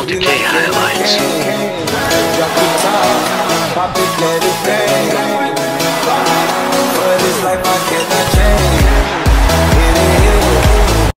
World Decay Highlights. But it's life I cannot change